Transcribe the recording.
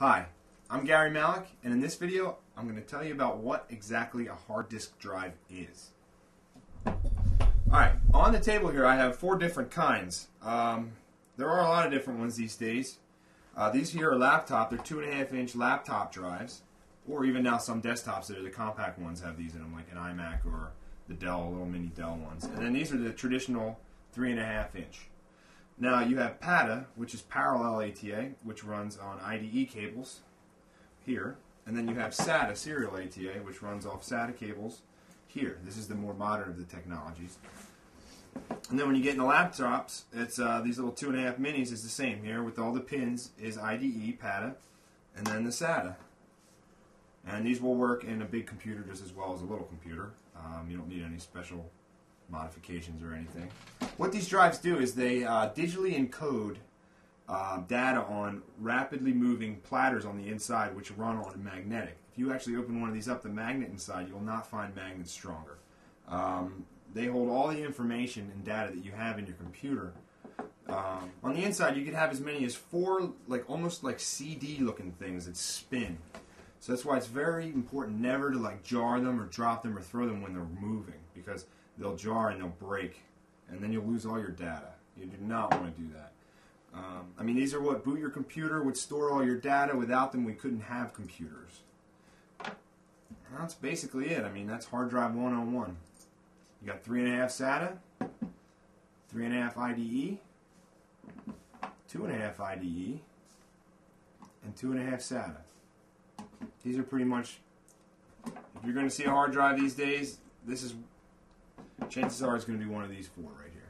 Hi, I'm Gary Malik, and in this video, I'm going to tell you about what exactly a hard disk drive is. Alright, on the table here I have four different kinds. Um, there are a lot of different ones these days. Uh, these here are laptop, they're two and a half inch laptop drives, or even now some desktops that are the compact ones have these in them, like an iMac or the Dell, little mini Dell ones. And then these are the traditional three and a half inch. Now you have PATA, which is parallel ATA, which runs on IDE cables here. And then you have SATA, serial ATA, which runs off SATA cables here. This is the more modern of the technologies. And then when you get into laptops, it's uh, these little two and a half minis is the same here with all the pins is IDE, PATA, and then the SATA. And these will work in a big computer just as well as a little computer. Um, you don't need any special modifications or anything. What these drives do is they uh, digitally encode uh, data on rapidly moving platters on the inside which run on a magnetic. If you actually open one of these up, the magnet inside, you will not find magnets stronger. Um, they hold all the information and data that you have in your computer. Um, on the inside, you could have as many as four, like almost like CD looking things that spin. So that's why it's very important never to like jar them or drop them or throw them when they're moving because they'll jar and they'll break, and then you'll lose all your data. You do not want to do that. Um, I mean, these are what boot your computer would store all your data. Without them, we couldn't have computers. And that's basically it. I mean, that's hard drive 101. You got three and a half SATA, three and a half IDE, two and a half IDE, and two and a half SATA. These are pretty much, if you're going to see a hard drive these days, this is, chances are it's going to be one of these four right here.